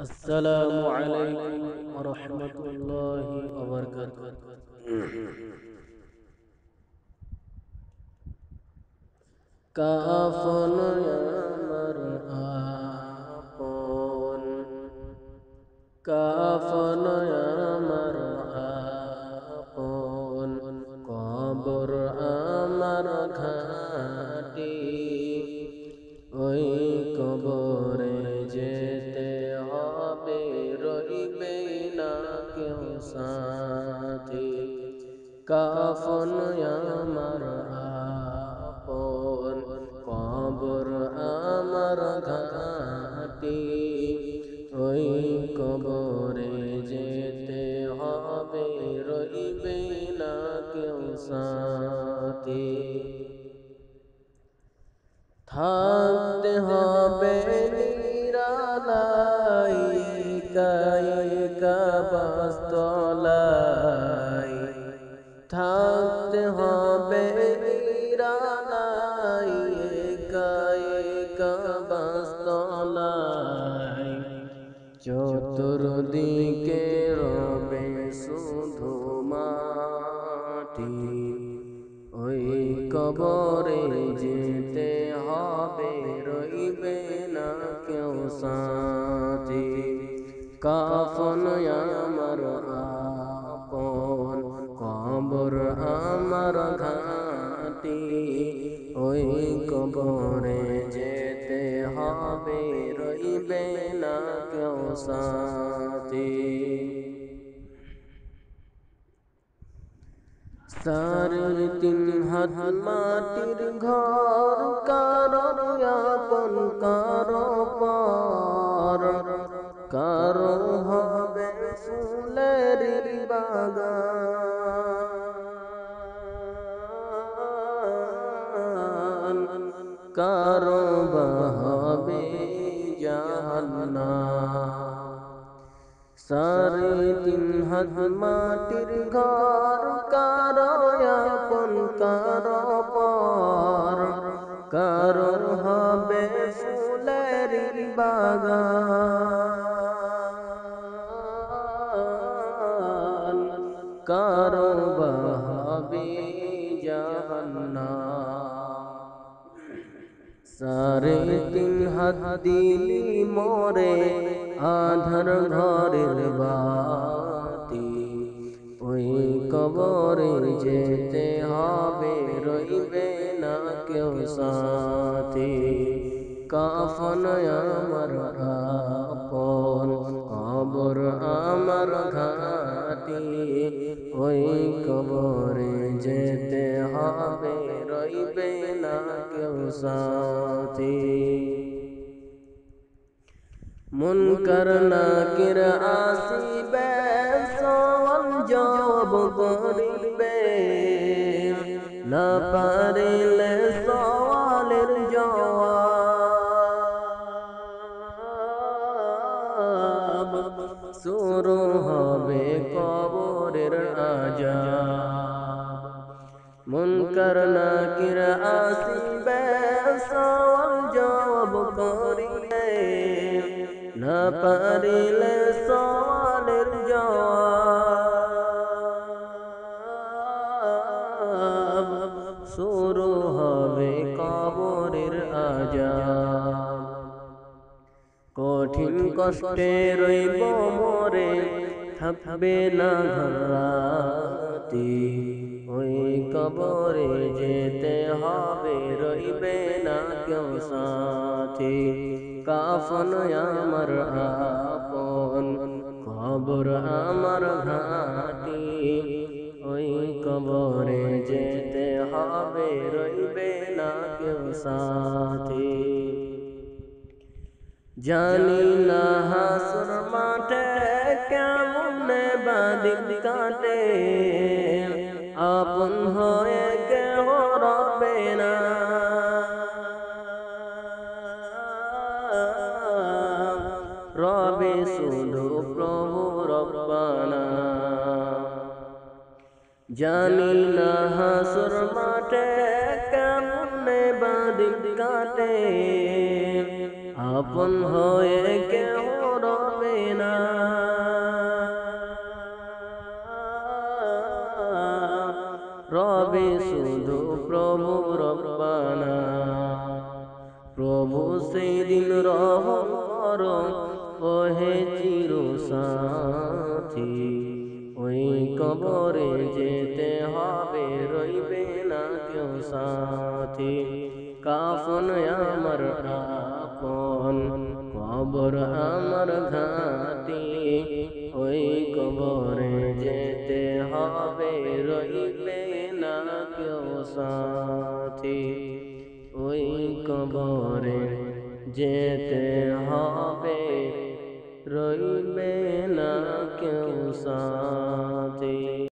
السلام عليكم ورحمة الله وبركاته. كافن يا مرآن كافن সাথী কাফন আমার আপন, কবর আমার ঘাটি। ওই কবরে যেতে হবে, রইবে না কেউ সাথী। থাকতে থাকতে হবে নিরালাই একা বাস্তলাই চতুর্দিকে রবে শুধু মাটি, ওই কবরে যেতে হবে, রইবে না কেউ সাথী। কাফন কবর আমার ঘাটি, ওই কবরে যেতে হবে, রইবে না কেউ সাথী। সাড়ে তিন হাত মাটির ঘর কারও আপন কারও হবে জাহান্না সাড়ে তিন হাত মাটির ঘর কারও আপন কারও পর কারও হবে ফুলের বাগান। কারও হবে সারে তিন হাত দিলি মোরে, আধার ঘরের বাতি। ওই কবরে যেতে হবে, রইবে না কেউ সাথে। কাফন আমার আপন কবর আমার ঘাটি। ওই কবরে যেতে হবে, রইবে না কেউ সাথী। মুনকার নাকির আসিবে, সওয়াল জবাব করিবে। না পারিলে নাকির আসিবে সওয়াল জবাব করিলে, না পারিলে সওয়ালের জবাব শুরু হবে কবরের আজাব। কঠিন কষ্টে রইব মোরে, থাকবে না ঘরাতি ওই কবরে যেতে হবে রইবে না কেউ সাথী। কাফন আমার আপন কবর আমার ঘাটি। ওই কবরে যেতে হবে রইবে না কেউ সাথী। জানি না হাসুর মাঠে কেমন বাদিন কাটে। আপন হয়ে কেহ রবে না। রবে শুধু প্রভু রব্বানা। জানি না হাসুর মাঠে কেমন বাদিন কাটে। আপন হয়ে কেউ রবে না। রবে শুধু প্রভু রব্বানা। প্রভু সেই দিন রহম করো ওহে চির সাথী ওই কবরে যেতে হবে, রইবে না কেউ সাথী। কাফন আমার আপন কবর আমার ঘাটি। ওই কবরে যেতে হবে, রইবে সাথী ওই কবরে যেতে হবে রইবে না কেউ সা